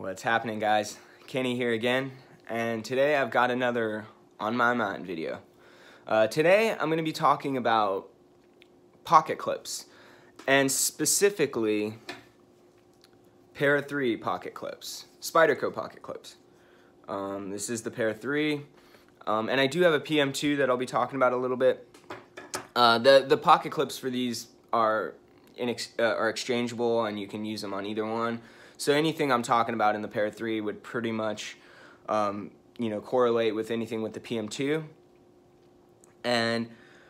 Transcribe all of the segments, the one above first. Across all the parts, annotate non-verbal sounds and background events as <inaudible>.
What's happening guys? Kenny here again and today I've got another on my mind video. Uh, today I'm going to be talking about pocket clips and specifically Para 3 pocket clips, Spyderco pocket clips. Um, this is the Para 3 um, and I do have a PM2 that I'll be talking about a little bit. Uh, the, the pocket clips for these are, ex uh, are exchangeable and you can use them on either one. So anything I'm talking about in the Para 3 would pretty much um, you know, correlate with anything with the PM2. And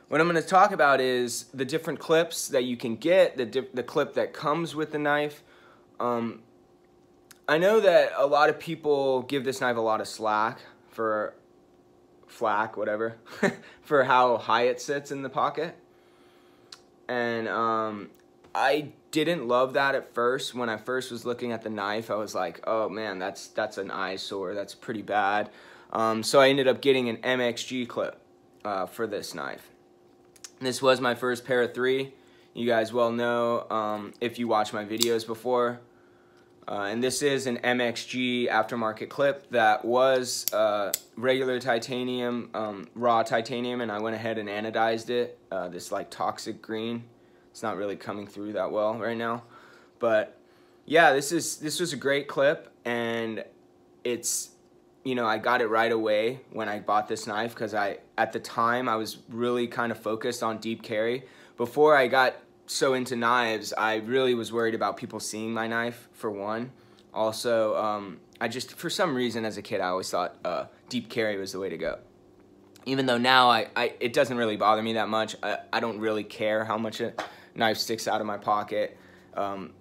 what I'm going to talk about is the different clips that you can get, the, the clip that comes with the knife. Um, I know that a lot of people give this knife a lot of slack for flack, whatever, <laughs> for how high it sits in the pocket. And um, I didn't love that at first. When I first was looking at the knife, I was like, oh man, that's that's an eyesore. That's pretty bad. Um, so I ended up getting an MXG clip uh, for this knife. This was my first Para 3. You guys well know um, if you watch my videos before. Uh, and this is an MXG aftermarket clip that was uh, regular titanium, um, raw titanium, and I went ahead and anodized it, uh, this like toxic green. It's not really coming through that well right now. But yeah, this is this was a great clip and it's you know, I got it right away when I bought this knife because I at the time I was really kind of focused on deep carry. Before I got so into knives, I really was worried about people seeing my knife for one. Also, um, I just for some reason as a kid I always thought uh, deep carry was the way to go even though now I, I it doesn't really bother me that much. I, I don't really care how much a knife sticks out of my pocket. Um,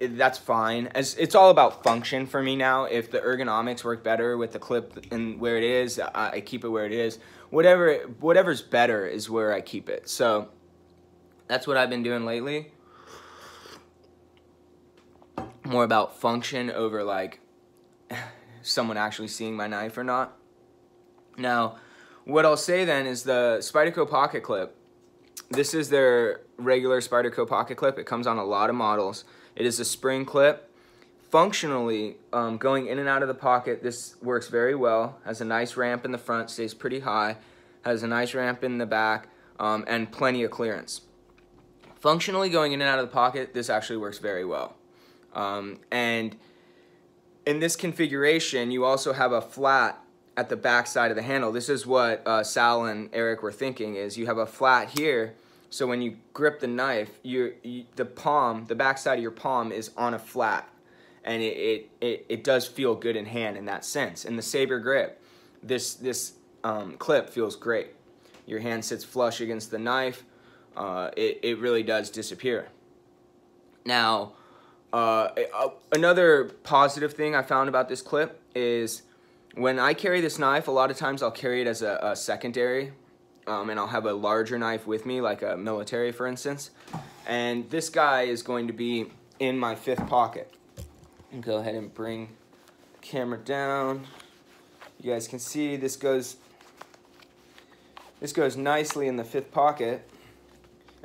it, that's fine. As it's all about function for me now. If the ergonomics work better with the clip and where it is, I, I keep it where it is. Whatever whatever's better is where I keep it. So that's what I've been doing lately. More about function over like <sighs> someone actually seeing my knife or not. Now, what I'll say then is the Spyderco Pocket Clip. This is their regular Spyderco Pocket Clip. It comes on a lot of models. It is a spring clip. Functionally, um, going in and out of the pocket, this works very well. Has a nice ramp in the front, stays pretty high. Has a nice ramp in the back, um, and plenty of clearance. Functionally going in and out of the pocket, this actually works very well. Um, and in this configuration, you also have a flat at the back side of the handle. This is what uh, Sal and Eric were thinking is you have a flat here so when you grip the knife, you, the palm, the back side of your palm is on a flat and it, it, it, it, does feel good in hand in that sense. In the saber grip, this, this um, clip feels great. Your hand sits flush against the knife. Uh, it, it really does disappear. Now, uh, another positive thing I found about this clip is when I carry this knife, a lot of times I'll carry it as a, a secondary, um, and I'll have a larger knife with me, like a military, for instance. And this guy is going to be in my fifth pocket. Go ahead and bring the camera down. You guys can see this goes this goes nicely in the fifth pocket.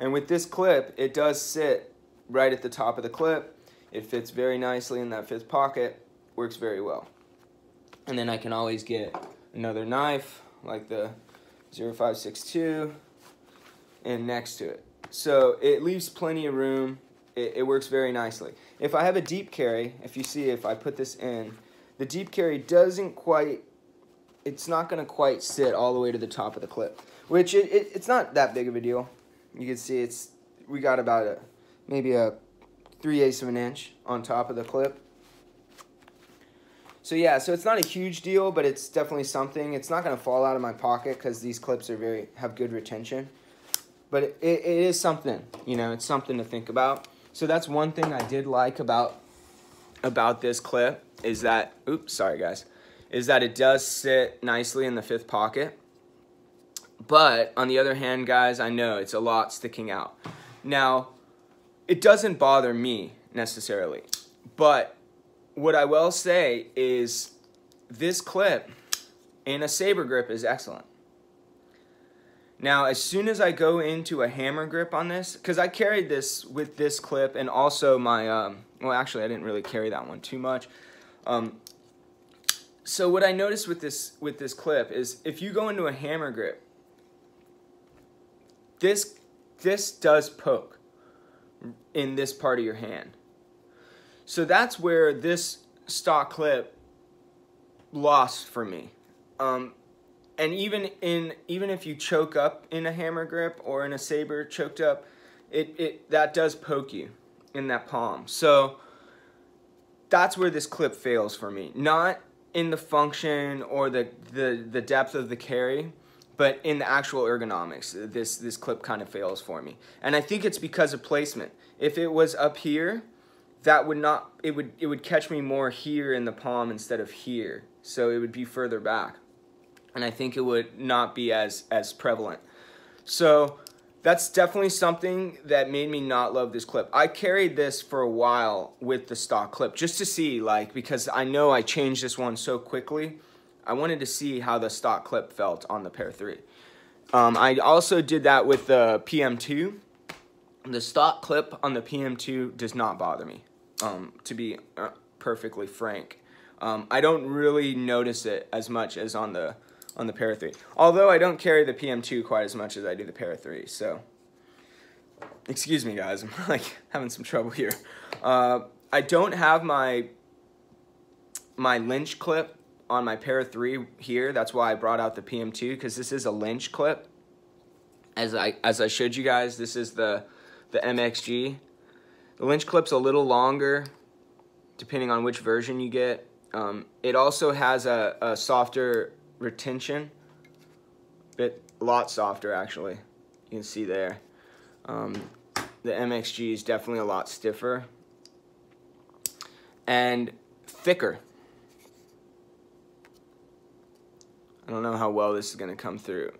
And with this clip, it does sit right at the top of the clip. It fits very nicely in that fifth pocket, works very well. And then I can always get another knife like the 0562 and next to it. So it leaves plenty of room. It, it, works very nicely. If I have a deep carry, if you see if I put this in, the deep carry doesn't quite, it's not going to quite sit all the way to the top of the clip, which it, it, it's not that big of a deal. You can see it's, we got about a, maybe a 3 eighths of an inch on top of the clip. So yeah, so it's not a huge deal, but it's definitely something. It's not going to fall out of my pocket because these clips are very have good retention. But it, it is something, you know, it's something to think about. So that's one thing I did like about about this clip is that, oops, sorry guys, is that it does sit nicely in the fifth pocket. But on the other hand, guys, I know it's a lot sticking out. Now, it doesn't bother me necessarily, but what I will say is this clip in a saber grip is excellent. Now, as soon as I go into a hammer grip on this, because I carried this with this clip and also my, um, well, actually, I didn't really carry that one too much. Um, so what I noticed with this with this clip is if you go into a hammer grip, this this does poke in this part of your hand. So that's where this stock clip lost for me. Um, and even in even if you choke up in a hammer grip or in a saber choked up, it, it that does poke you in that palm. So that's where this clip fails for me. Not in the function or the, the, the depth of the carry, but in the actual ergonomics, this, this clip kind of fails for me. And I think it's because of placement. If it was up here, that would not, it would, it would catch me more here in the palm instead of here. So it would be further back. And I think it would not be as, as prevalent. So that's definitely something that made me not love this clip. I carried this for a while with the stock clip just to see like because I know I changed this one so quickly. I wanted to see how the stock clip felt on the Para 3. Um, I also did that with the PM2. The stock clip on the PM2 does not bother me, um, to be uh, perfectly frank. Um, I don't really notice it as much as on the on the Para 3. Although I don't carry the PM2 quite as much as I do the Para 3, so excuse me guys, <laughs> I'm like having some trouble here. Uh, I don't have my my Lynch clip on my Para 3 here. That's why I brought out the PM2 because this is a Lynch clip. As I as I showed you guys, this is the the MXG. The Lynch clip's a little longer depending on which version you get. Um, it also has a, a softer retention. Bit a lot softer actually. You can see there. Um, the MXG is definitely a lot stiffer and thicker. I don't know how well this is going to come through.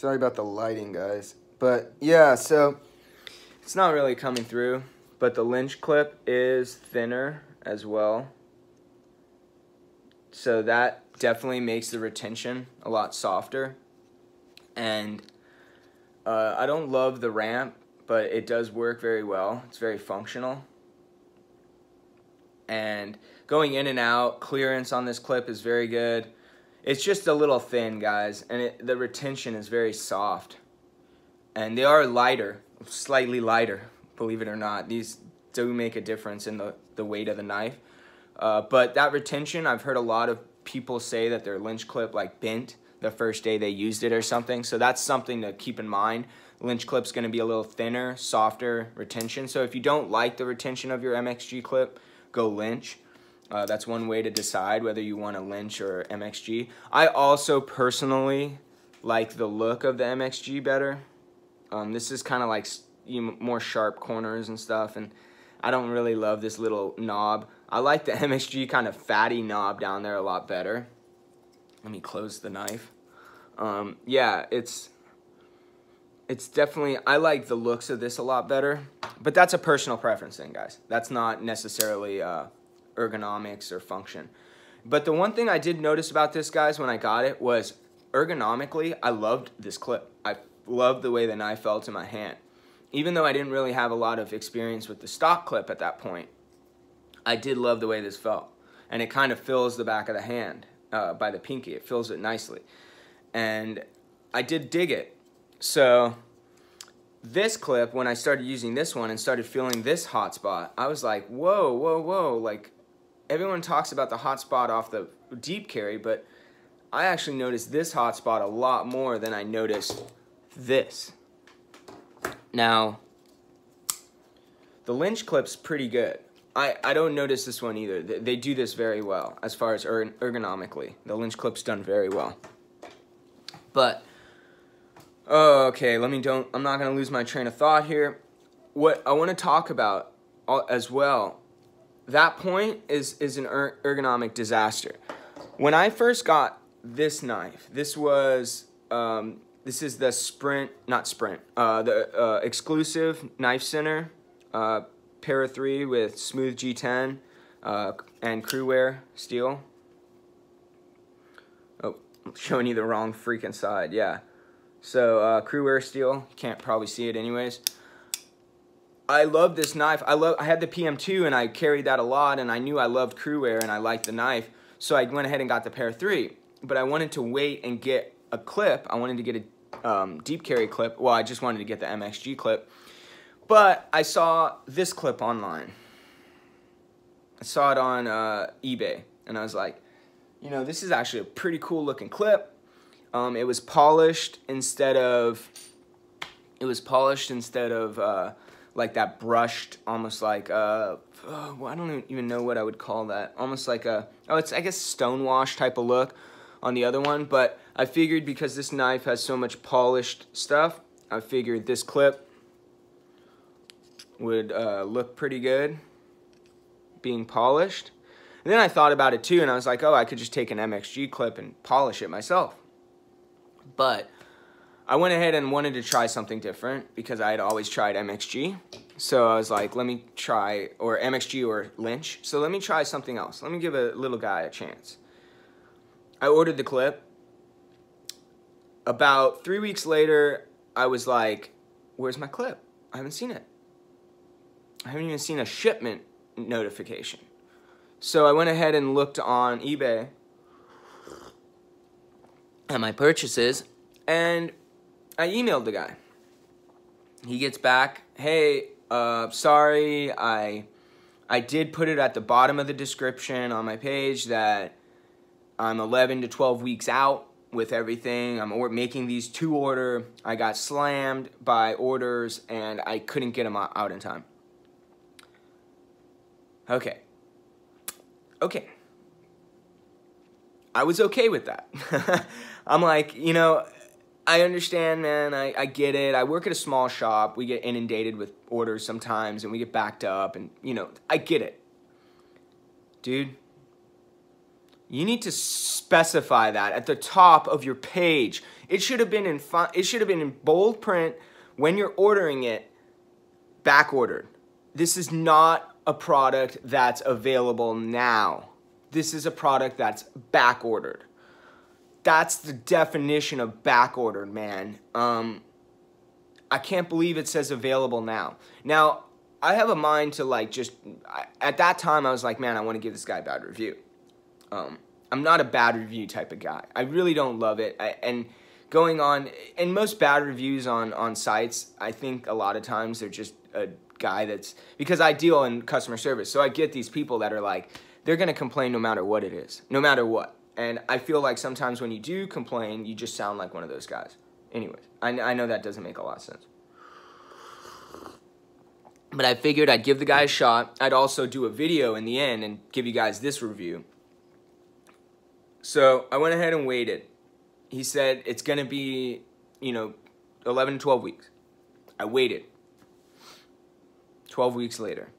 Sorry about the lighting, guys. But yeah, so it's not really coming through. But the Lynch clip is thinner as well. So that definitely makes the retention a lot softer. And uh, I don't love the ramp, but it does work very well. It's very functional. And going in and out, clearance on this clip is very good. It's just a little thin, guys, and it, the retention is very soft. And they are lighter, slightly lighter, believe it or not. These do make a difference in the, the weight of the knife. Uh, but that retention, I've heard a lot of people say that their lynch clip like bent the first day they used it or something. So that's something to keep in mind. Lynch clip's to be a little thinner, softer retention. So if you don't like the retention of your MXG clip, go lynch. Uh, that's one way to decide whether you want a lynch or MXG. I also personally like the look of the MXG better. Um, this is kind of like you know, more sharp corners and stuff. And I don't really love this little knob. I like the <laughs> MXG kind of fatty knob down there a lot better. Let me close the knife. Um, yeah, it's it's definitely, I like the looks of this a lot better. But that's a personal preference thing, guys. That's not necessarily uh, ergonomics or function. But the one thing I did notice about this, guys, when I got it was ergonomically, I loved this clip. I loved the way the knife felt in my hand even though I didn't really have a lot of experience with the stock clip at that point, I did love the way this felt. And it kind of fills the back of the hand uh, by the pinky. It fills it nicely. And I did dig it. So this clip, when I started using this one and started feeling this hot spot, I was like, whoa, whoa, whoa. Like, everyone talks about the hot spot off the deep carry, but I actually noticed this hot spot a lot more than I noticed this. Now, the Lynch clip's pretty good. I, I don't notice this one either. They, they do this very well as far as er ergonomically. The Lynch clip's done very well. But, oh, okay, let me don't, I'm not to lose my train of thought here. What I want to talk about as well, that point is, is an er ergonomic disaster. When I first got this knife, this was um, this is the Sprint, not Sprint, uh, the uh, exclusive knife center, uh, Para 3 with smooth G10 uh, and Cruwear steel. Oh, I'm <laughs> showing you the wrong freaking side, yeah. So uh, Cruwear steel, can't probably see it anyways. I love this knife. I love. I had the PM2 and I carried that a lot, and I knew I loved Cruwear and I liked the knife, so I went ahead and got the Para 3. But I wanted to wait and get a clip. I wanted to get a um, deep carry clip. Well, I just wanted to get the MXG clip. But I saw this clip online. I saw it on uh, eBay, and I was like, you know, this is actually a pretty cool looking clip. Um, it was polished instead of, it was polished instead of uh, like that brushed, almost like, uh, oh, I don't even know what I would call that. Almost like a, oh, it's, I guess, stonewash type of look on the other one. But I figured because this knife has so much polished stuff, I figured this clip would uh, look pretty good being polished. And then I thought about it too, and I was like, oh, I could just take an MXG clip and polish it myself. But I went ahead and wanted to try something different because I had always tried MXG. So I was like, let me try, or MXG or Lynch. So let me try something else. Let me give a little guy a chance. I ordered the clip. About three weeks later, I was like, where's my clip? I haven't seen it. I haven't even seen a shipment notification. So I went ahead and looked on eBay at my purchases and I emailed the guy. He gets back, hey, uh, sorry, I, I did put it at the bottom of the description on my page that I'm 11 to 12 weeks out with everything. I'm making these to order. I got slammed by orders and I couldn't get them out in time. Okay. Okay. I was okay with that. <laughs> I'm like, you know, I understand, man. I, I get it. I work at a small shop. We get inundated with orders sometimes and we get backed up and, you know, I get it. Dude, you need to specify that at the top of your page. It should have been in it should have been in bold print when you're ordering it back ordered. This is not a product that's available now. This is a product that's back ordered. That's the definition of back ordered, man. Um, I can't believe it says available now. Now, I have a mind to like just, at that time I was like, man, I want to give this guy a bad review. Um, I'm not a bad review type of guy. I really don't love it. I, and going on, and most bad reviews on, on sites, I think a lot of times they're just a guy that's because I deal in customer service, so I get these people that are like they're gonna complain no matter what it is, no matter what. And I feel like sometimes when you do complain, you just sound like one of those guys. Anyways, I, I know that doesn't make a lot of sense. But I figured I'd give the guy a shot. I'd also do a video in the end and give you guys this review. So I went ahead and waited. He said it's going to be, you know, 11 to 12 weeks. I waited. 12 weeks later.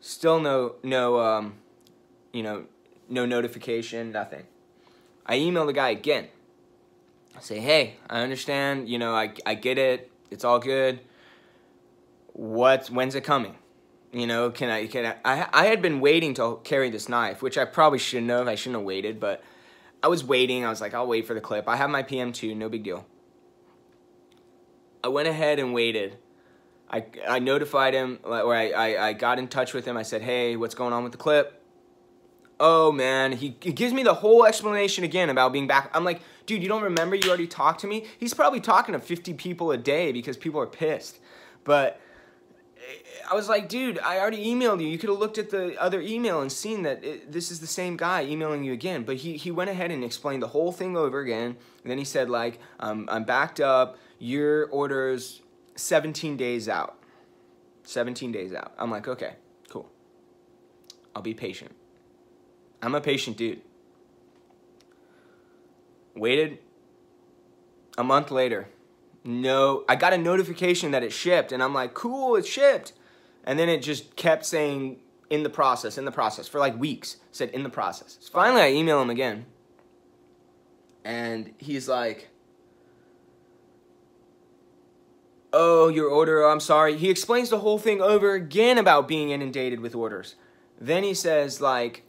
Still no, no, um, you know, no notification, nothing. I email the guy again. I say, hey, I understand, you know, I, I get it, it's all good. What, when's it coming? You know, can I, can I, I, I had been waiting to carry this knife, which I probably shouldn't have, I shouldn't have waited, but I was waiting, I was like, I'll wait for the clip. I have my PM2, no big deal. I went ahead and waited I, I notified him, or I, I, I got in touch with him. I said, hey, what's going on with the clip? Oh, man. He, he gives me the whole explanation again about being back. I'm like, dude, you don't remember you already talked to me? He's probably talking to 50 people a day because people are pissed. But I was like, dude, I already emailed you. You could have looked at the other email and seen that it, this is the same guy emailing you again. But he, he went ahead and explained the whole thing over again. And then he said, like, um, I'm backed up. Your orders 17 days out. 17 days out. I'm like, okay, cool. I'll be patient. I'm a patient dude. Waited a month later. No, I got a notification that it shipped, and I'm like, cool, it shipped. And then it just kept saying in the process, in the process, for like weeks. Said in the process. So finally, I email him again. And he's like, oh, your order, I'm sorry. He explains the whole thing over again about being inundated with orders. Then he says, like,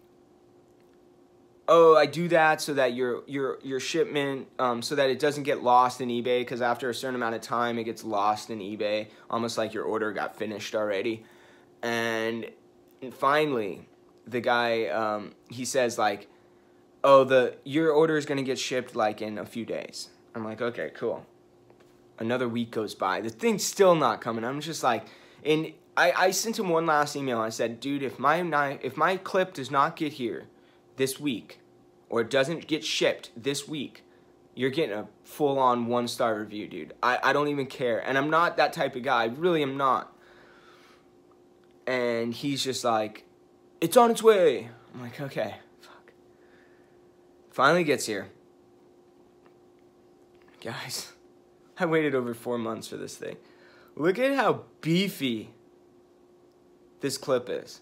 oh, I do that so that your your your shipment, um, so that it doesn't get lost in eBay, because after a certain amount of time, it gets lost in eBay, almost like your order got finished already. And finally, the guy, um, he says like, oh, the your order is gonna get shipped like in a few days. I'm like, okay, cool. Another week goes by. The thing's still not coming. I'm just like, and I, I sent him one last email. I said, dude, if my if my clip does not get here this week, or it doesn't get shipped this week, you're getting a full-on one-star review, dude. I, I don't even care. And I'm not that type of guy. I really am not. And he's just like, it's on its way. I'm like, okay, fuck. Finally gets here. Guys, <laughs> I waited over four months for this thing. Look at how beefy this clip is.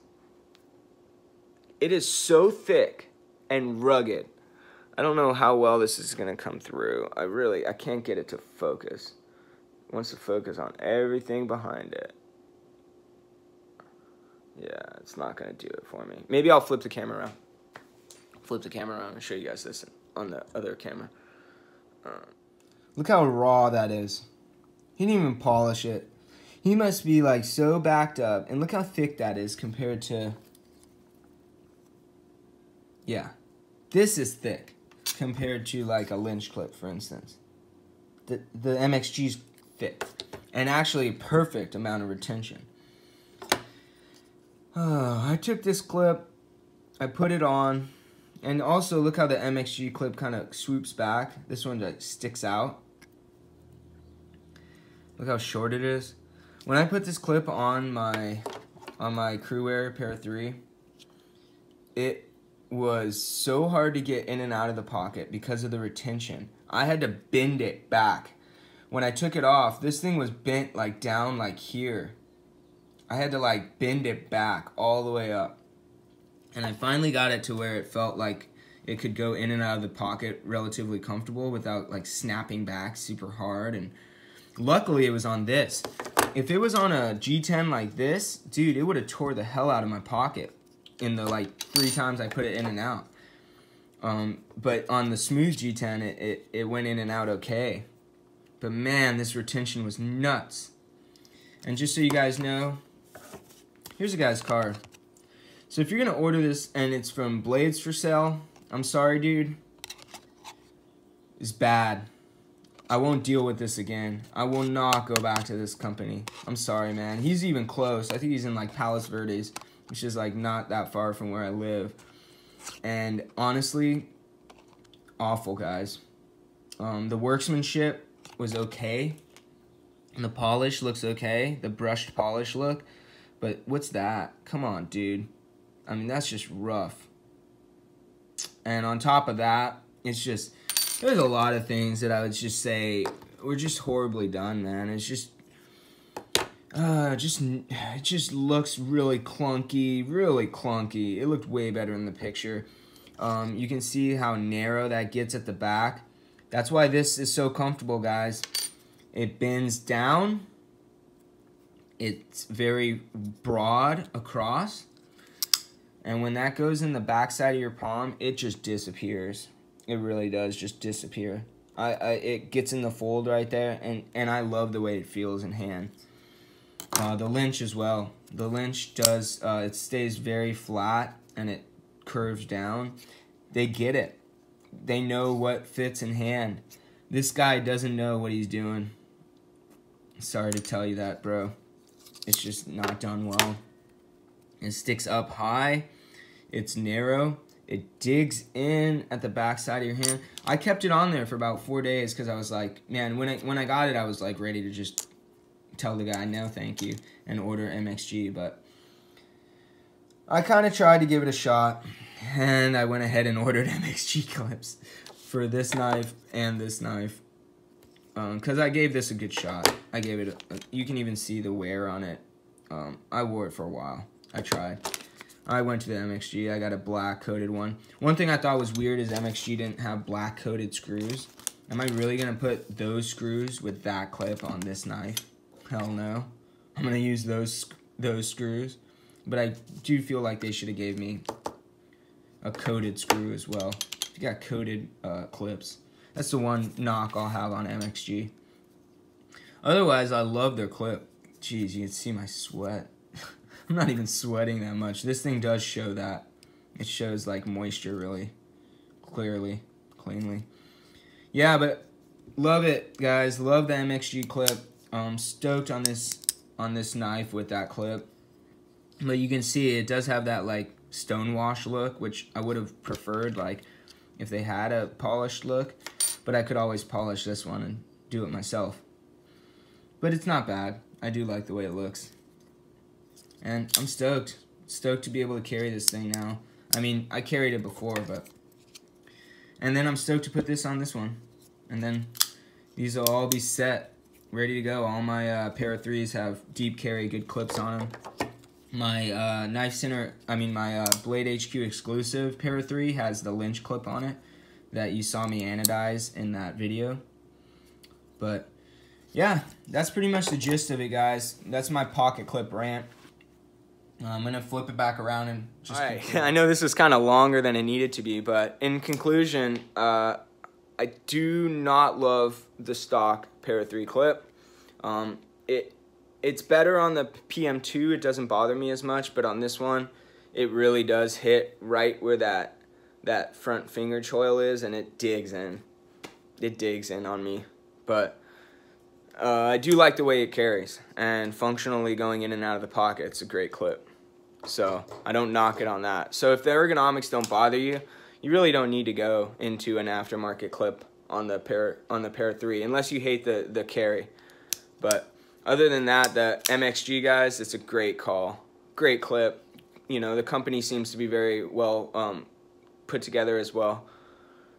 It is so thick and rugged. I don't know how well this is going to come through. I really, I can't get it to focus. It wants to focus on everything behind it. Yeah, it's not going to do it for me. Maybe I'll flip the camera around. Flip the camera around and show you guys this on the other camera. Uh, Look how raw that is. He didn't even polish it. He must be like so backed up. And look how thick that is compared to... Yeah. This is thick compared to like a Lynch clip, for instance. The, the MXG's thick. And actually perfect amount of retention. Oh, <sighs> I took this clip, I put it on, and also look how the MXG clip kind of swoops back. This one like sticks out. Look how short it is. When I put this clip on my on my Cruwear Para 3, it was so hard to get in and out of the pocket because of the retention. I had to bend it back. When I took it off, this thing was bent like down like here. I had to like bend it back all the way up. And I finally got it to where it felt like it could go in and out of the pocket relatively comfortable without like snapping back super hard and Luckily, it was on this. If it was on a G10 like this, dude, it would have tore the hell out of my pocket in the like three times I put it in and out. Um, but on the smooth G10, it, it, it went in and out okay. But man, this retention was nuts. And just so you guys know, here's a guy's card. So if you're to order this and it's from Blades for Sale, I'm sorry, dude. It's bad. I won't deal with this again. I will not go back to this company. I'm sorry, man. He's even close. I think he's in like Palos Verdes, which is like not that far from where I live. And honestly, awful, guys. Um, the workmanship was okay. And the polish looks okay. The brushed polish look. But what's that? Come on, dude. I mean, that's just rough. And on top of that, it's just there's a lot of things that I would just say were just horribly done, man. It's just, uh, just it just looks really clunky, really clunky. It looked way better in the picture. Um, you can see how narrow that gets at the back. That's why this is so comfortable, guys. It bends down. It's very broad across. And when that goes in the back side of your palm, it just disappears. It really does just disappear. I, I it gets in the fold right there, and and I love the way it feels in hand. Uh, the Lynch as well. The Lynch does uh, it stays very flat and it curves down. They get it. They know what fits in hand. This guy doesn't know what he's doing. Sorry to tell you that, bro. It's just not done well. It sticks up high. It's narrow. It digs in at the back side of your hand. I kept it on there for about four days because I was like, man, when I when I got it, I was like ready to just tell the guy no, thank you, and order MXG. But I kind of tried to give it a shot, and I went ahead and <laughs> ordered MXG clips for this knife and this knife because um, I gave this a good shot. I gave it. A, you can even see the wear on it. Um, I wore it for a while. I tried. I went to the MXG. I got a black coated one. One thing I thought was weird is MXG didn't have black coated screws. Am I really going to put those screws with that clip on this knife? Hell no. I'm to use those those screws. But I do feel like they should have gave me a coated screw as well. If you got coated uh, clips, that's the one knock I'll have on MXG. Otherwise, I love their clip. Jeez, you can see my sweat. <laughs> I'm not even sweating that much. This thing does show that. It shows like moisture really clearly, cleanly. Yeah, but love it, guys. Love the MXG clip. Um, stoked on this on this knife with that clip. But you can see it does have that like stonewash look, which I would have preferred like if they had a polished look. But I could always polish this one and do it myself. But it's not bad. I do like the way it looks. And I'm stoked. Stoked to be able to carry this thing now. I mean, I carried it before, but... And then I'm stoked to put this on this one. And then these will all be set, ready to go. All my uh, of 3s have deep carry, good clips on them. My uh, Knife Center, I mean my uh, Blade HQ exclusive Para 3 has the Lynch clip on it that you saw me anodize in that video. But yeah, that's pretty much the gist of it, guys. That's my pocket clip rant. I'm gonna flip it back around and just. All right. <laughs> I know this was kind of longer than it needed to be, but in conclusion, uh, I do not love the stock Para 3 clip. Um, it it's better on the PM2. It doesn't bother me as much, but on this one, it really does hit right where that that front finger choil is, and it digs in. It digs in on me, but uh, I do like the way it carries, and functionally going in and out of the pocket, it's a great clip. So I don't knock it on that. So if the ergonomics don't bother you, you really don't need to go into an aftermarket clip on the pair on the Para 3 unless you hate the the carry. But other than that, the MXG guys, it's a great call, great clip. You know the company seems to be very well um, put together as well.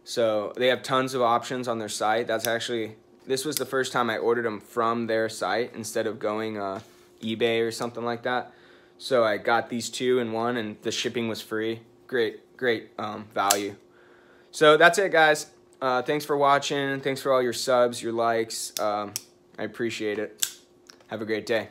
So they have tons of options on their site. That's actually this was the first time I ordered them from their site instead of going uh, eBay or something like that. So I got these two in one, and the shipping was free. Great, great um, value. So that's it, guys. Uh, thanks for watching. Thanks for all your subs, your likes. Um, I appreciate it. Have a great day.